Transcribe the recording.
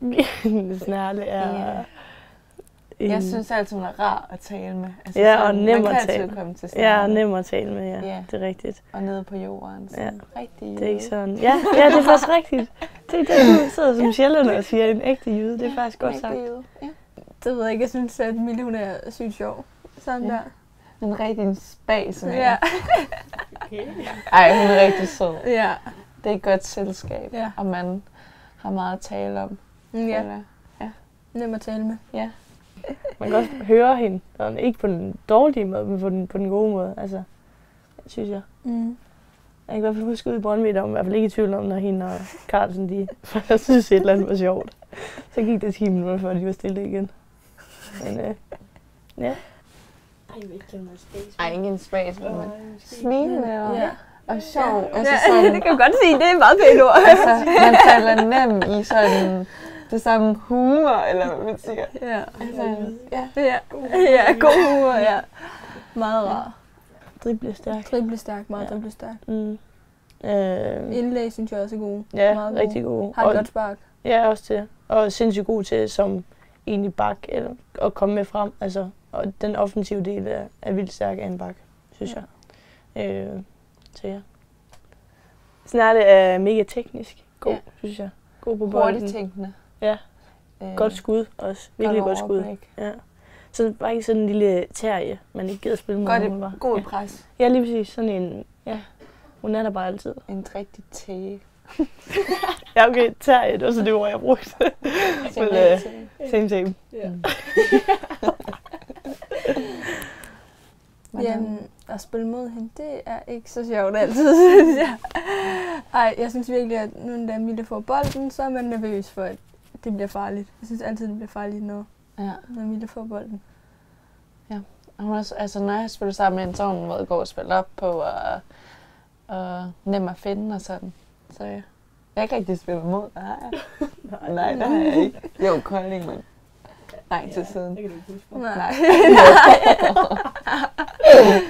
Snærle er... Ja. en- Jeg synes altid, hun er rar at tale med. Altså, Ja, sådan, og nem at tale. komme til Ja, snakken. nem at tale med, ja. Ja. Det er rigtigt. Og nede på jorden. Sådan rigtig Det er ikke sådan. Ja, ja, det er faktisk rigtigt. Det er det, du sidder som sjældent og siger en ægte jyde. Det er faktisk godt sagt. jyde. Ja. Det ved jeg ikke. Jeg synes, at Mille, hun er sygt sjov. Sådan Ja. der. En rigtig en spas med. Ja. Ej, hun er rigtig sød. Ja. Det er et godt selskab, Ja. og man har meget at tale om. Ja. føler jeg. Nem at tale med. Ja. Man kan også høre hende. Sådan, ikke på den dårlige måde, men på den, på den gode måde. Altså, synes jeg. Mm. Jeg kan i hvert fald huske ude i Brøndby, der var i hvert fald ikke i tvivl om, når hende og Carlsen, de jeg synes et eller andet var sjovt. Så gik det 10 minutter, før de var stille igen. Men øh, ja. Ej, jeg vil ikke mig space. Ej, ikke en spas, men smilende og, Ja. og sjov. Altså, Ja, sådan, det kan jeg godt sige. Det er et meget pænt ord. altså, man falder nem i sådan det samme humor, eller hvad man siger. Ja. Altså, ja. Ja. ja, god humor, ja. Meget rar. Drible stærk. Drible stærk, meget Ja. drible stærk. Mm. Øh, Indlæg synes jeg også er gode. ja, meget gode. rigtig god. Har et Og- godt spark. Ja, også til. Og sindssygt god til som egentlig bak, eller at komme med frem. Altså, og den offensive del er, er vildt stærk af en bak, synes Ja. jeg. Øh, så ja. Snart er mega teknisk god, Ja. synes jeg. God på bolden. Hurtigt tænkende. Ja. Øh, Godt skud også. Virkelig godt, skud. overblik. Ja. Så bare ikke sådan en lille terje, man ikke gider spille med. Godt, var. god ja. pres. ja, lige præcis. Sådan en, ja. Hun er der bare altid. En rigtig tæge. Ja, okay, terje, det var så det ord, jeg brugte. Men, øh, same, same. Ja. Men, Jamen, øhm, at spille mod hende, det er ikke så sjovt altid, synes jeg. Ej, jeg synes virkelig, at nu da Mille får bolden, så er man nervøs for, at det bliver farligt. Jeg synes altid, det bliver farligt, når, Ja. når Mille får bolden. Og Hun er, også- altså, når jeg har spillet sammen med hende, så hun måde god at spille op på, og, og nem at finde og sådan. Så ja. Jeg har ikke rigtig spillet mod dig. har jeg? Nej, det har jeg ikke. Jo, Kolding, men nej til siden. Det kan du ikke huske. Nej.